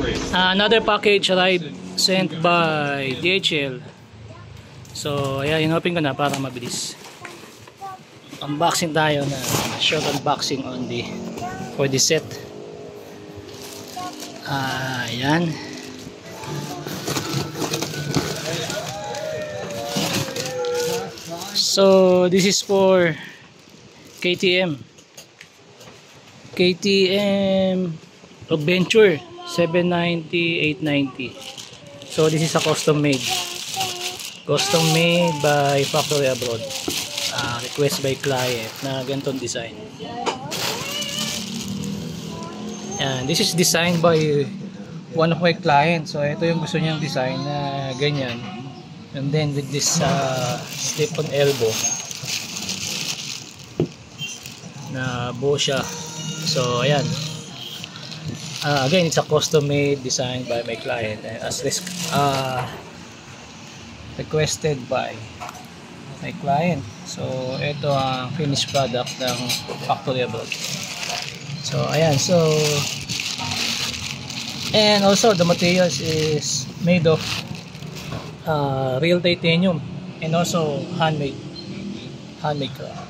Uh, another package arrived sent by DHL. So, ayan, in-open ko na para mabilis. Unboxing tayo na short unboxing only for the set. Ah, ayan. So, this is for KTM. KTM Adventure 790, 890. So, this is a custom made. Custom made by factory abroad. Uh, request by client na ganitong design. And this is designed by one of my clients. So, ito yung gusto niyang design na ganyan and then with this uh, slip on elbow na buo siya so ayan uh, again it's a custom made designed by my client uh, as uh, requested by my client. So ito ang finished product ng factory abroad. So ayan so and also the materials is made of uh, real titanium and also handmade handmade craft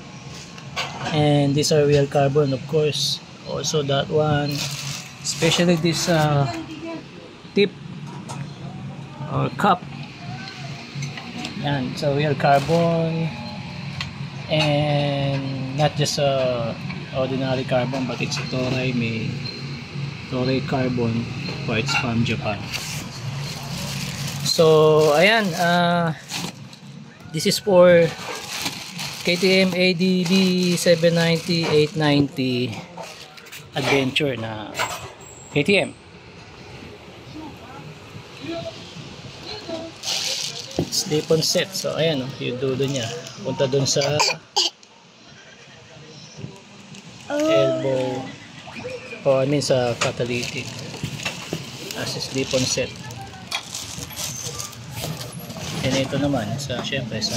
and these are real carbon of course. Also that one especially this uh, tip or cup. Yan. So real carbon and not just a uh, ordinary carbon but it's a Toray may Toray carbon parts from Japan. So, ayan, uh, this is for KTM ADB 790 890 Adventure na KTM. Slip-on set. So, ayan, oh, yung dulo niya. Punta dun sa elbow o I mean sa catalytic as slip-on set. And ito naman sa syempre sa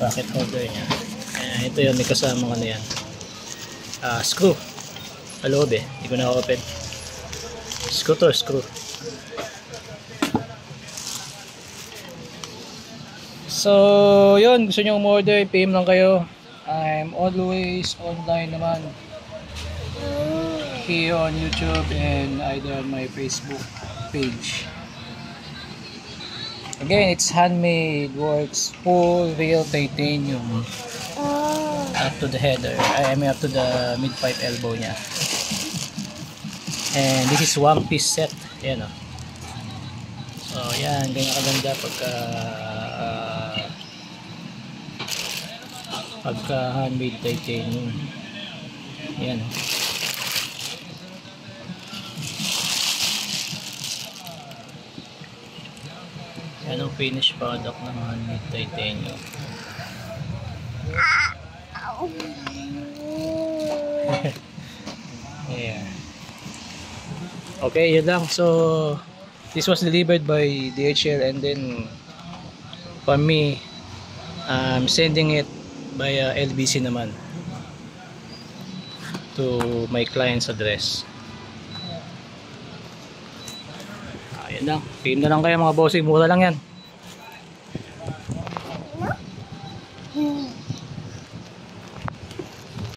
pocket holder niya. Ayan, ito yun, may kasama ano yan. Uh, screw. Aloob eh. Hindi ko na-open. Screw to, screw. So, yun. Gusto nyo umorder, PM lang kayo. I'm always online naman. Here on YouTube and either on my Facebook page. Again, it's handmade works, full real titanium. Oh. Up to the header. I mean up to the mid-pipe elbow niya. And this is one piece set. Yan o. Oh. So, yan. Ganyan kaganda pagka uh, pagka handmade titanium. Yan o. Oh. Yan ang finished product ng handmade titanium. yeah. Okay, yun lang. So, this was delivered by DHL and then for me, I'm sending it by LBC naman to my client's address. Ayun lang. PM na lang kayo mga bossing. Mura lang yan.